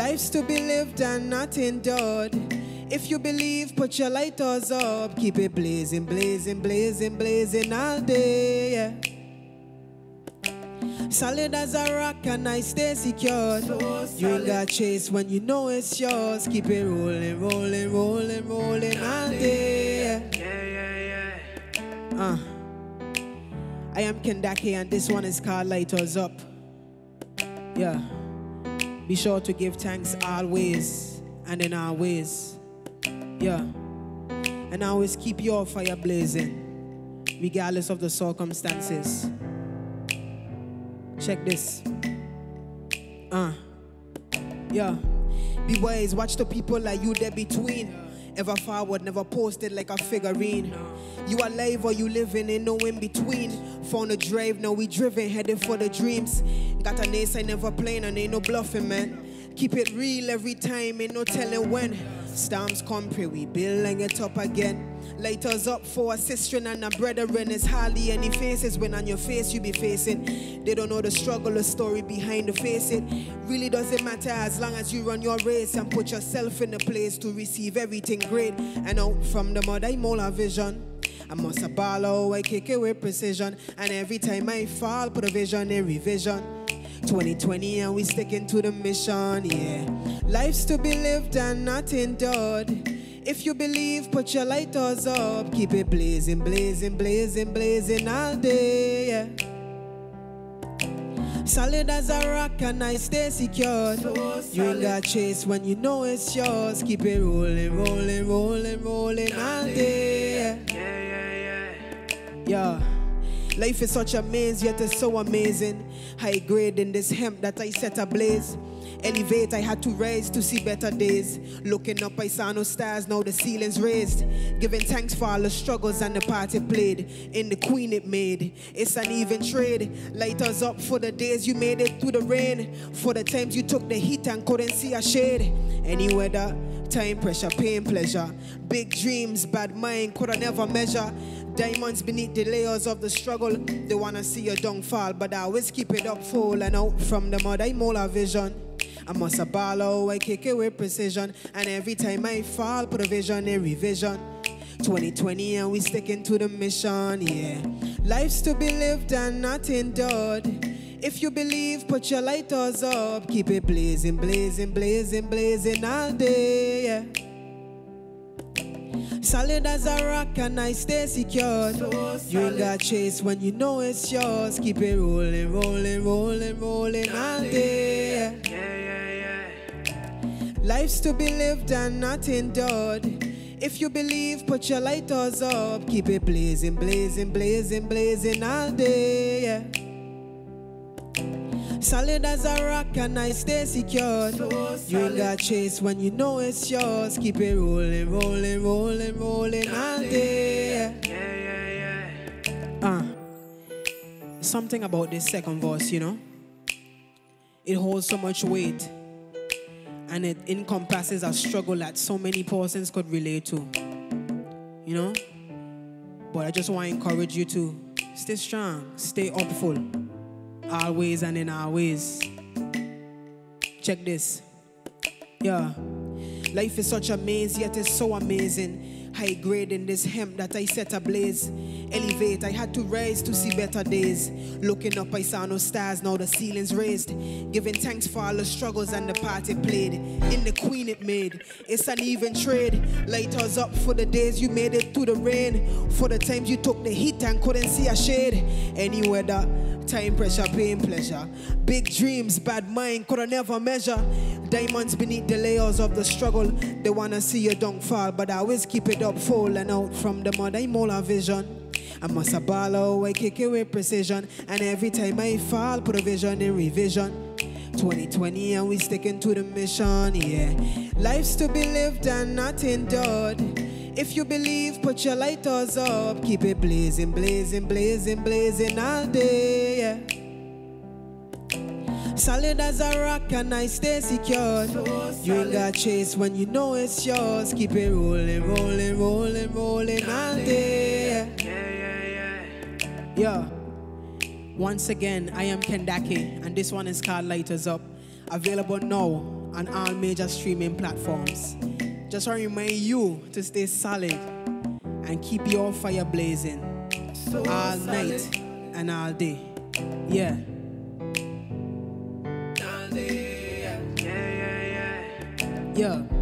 Life's to be lived and not endured. If you believe, put your lighters up. Keep it blazing, blazing, blazing, blazing all day. Yeah. Solid as a rock and I stay secured. you ain't got chase when you know it's yours. Keep it rolling, rolling, rolling, rolling all day. Yeah, yeah, yeah. Uh. I am Kendake and this one is called Lighters Up. Yeah. Be sure to give thanks always and in our ways. Yeah. And always keep your fire blazing, regardless of the circumstances. Check this. Uh. Yeah. Be wise, watch the people like you there between. Ever forward, never posted like a figurine. You alive or you living in no in between. Found a drive, now we driven, headed for the dreams. Got a ace, I never playing, and ain't no bluffing, man. Keep it real every time, ain't no telling when. Storms come, pray we building it up again. Light us up for a sister and a brethren. It's hardly any faces when on your face you be facing. They don't know the struggle, the story behind the face. It really doesn't matter as long as you run your race and put yourself in the place to receive everything great. And out from the mold a vision. I must a ball out, I kick it with precision. And every time I fall, put a vision in revision. 2020 and we sticking to the mission, yeah. Life's to be lived and not endured. If you believe, put your lighters up. Keep it blazing, blazing, blazing, blazing all day, yeah. Solid as a rock and I stay secured. So you ain't got chase when you know it's yours. Keep it rolling, rolling, rolling, rolling all day. Yeah, yeah, yeah. yeah. Life is such a maze, yet it's so amazing. High grade in this hemp that I set ablaze. Elevate, I had to rise to see better days. Looking up, I saw no stars, now the ceiling's raised. Giving thanks for all the struggles and the part it played. In the queen it made. It's an even trade. Light us up for the days you made it through the rain. For the times you took the heat and couldn't see a shade. Any weather, time, pressure, pain, pleasure. Big dreams, bad mind, could I never measure. Diamonds beneath the layers of the struggle. They wanna see your downfall, but I always keep it up full and out from the mud. I mold a vision. I must a ball out, I kick it with precision. And every time I fall, put a vision in revision. 2020 and we sticking to the mission, yeah. Life's to be lived and not endured. If you believe, put your lighters up. Keep it blazing, blazing, blazing, blazing all day, yeah. Solid as a rock and I stay secure. So you ain't got chase when you know it's yours. Keep it rolling, rolling, rolling, rolling all day. Yeah, yeah, yeah. Life's to be lived and not endured. If you believe, put your lighters up. Keep it blazing, blazing, blazing, blazing all day. Yeah. Solid as a rock and I stay secured. So you ain't got chase when you know it's yours. Keep it rolling, rolling, rolling, rolling all day. Yeah, yeah, yeah. Uh, something about this second verse, you know? It holds so much weight and it encompasses a struggle that so many persons could relate to. You know? But I just want to encourage you to stay strong, stay hopeful our ways and in our ways. Check this. Yeah. Life is such a maze, yet it's so amazing. High grade in this hemp that I set ablaze. Elevate, I had to rise to see better days. Looking up, I saw no stars, now the ceiling's raised. Giving thanks for all the struggles and the part it played. In the queen it made, it's an even trade. Light us up for the days you made it through the rain. For the times you took the heat and couldn't see a shade. Any weather, time, pressure, pain, pleasure. Big dreams, bad mind, could I never measure. Diamonds beneath the layers of the struggle. They wanna see your fall, but I always keep it up falling out from the mud. I mold a vision. I must a ball I kick it with precision. And every time I fall, put a vision in revision. 2020 and we sticking to the mission, yeah. Life's to be lived and not endured. If you believe, put your lighters up. Keep it blazing, blazing, blazing, blazing all day, yeah. Solid as a rock and I stay secured. So you ain't got chase when you know it's yours. Keep it rolling, rolling, rolling, rolling all day. Yeah, yeah, yeah. Yeah. Once again, I am Kendake, and this one is called Lighters Up. Available now on all major streaming platforms. Just want to remind you to stay solid and keep your fire blazing all night and all day. Yeah. Yeah.